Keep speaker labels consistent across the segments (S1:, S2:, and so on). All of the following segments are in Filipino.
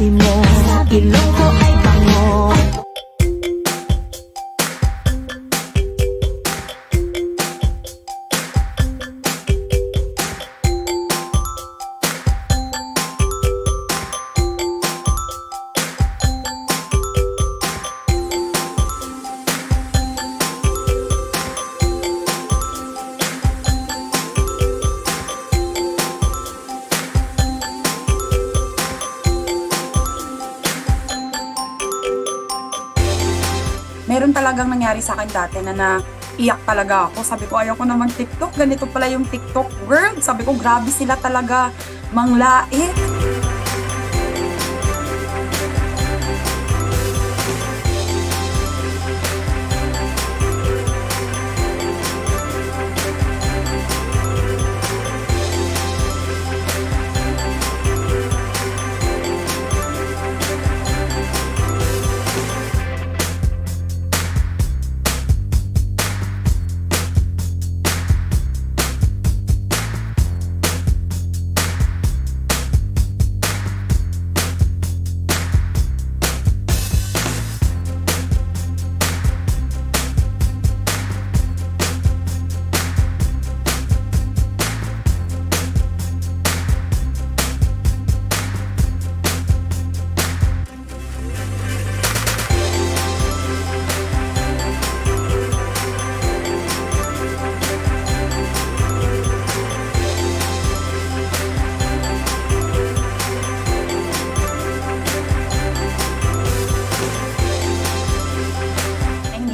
S1: 寂寞。沙比亮爱
S2: meron talagang nangyari sa akin dati na naiyak talaga ako. Sabi ko, ayoko na mag-TikTok. Ganito pala yung TikTok world. Sabi ko, grabe sila talaga manglait.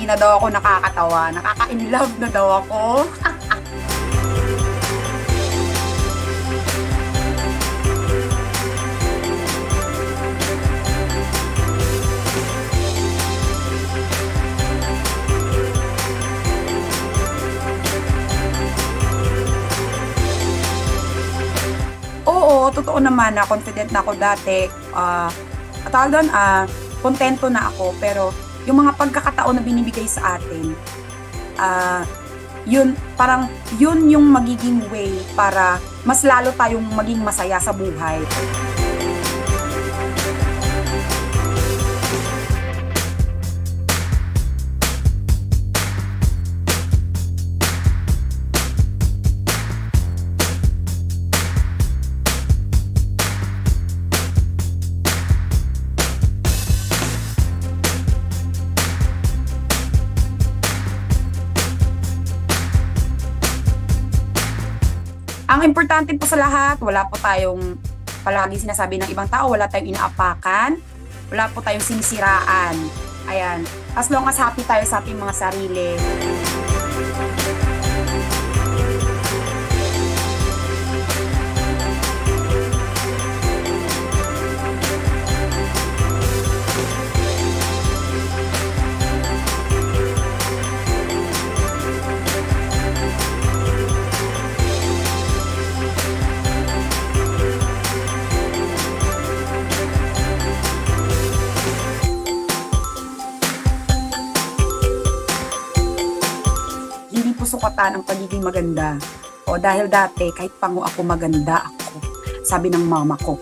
S2: Hindi na daw ako nakakatawa. Nakaka-inlove na daw ako. Oo, totoo naman na confident na ako dati. Uh, tawag doon, ah, kontento na ako. Pero yung mga pagkakataon na binibigay sa atin, ah, yun, parang yun yung magiging way para mas lalo tayong maging masaya sa buhay. Ang importante po sa lahat, wala po tayong palagi sinasabi ng ibang tao, wala tayong inaapakan, wala po tayong sinisiraan. Ayan. As long as happy tayo sa ating mga sarili. Sukatan ang pagiging maganda. O dahil dati, kahit pango ako maganda ako, sabi ng mama ko.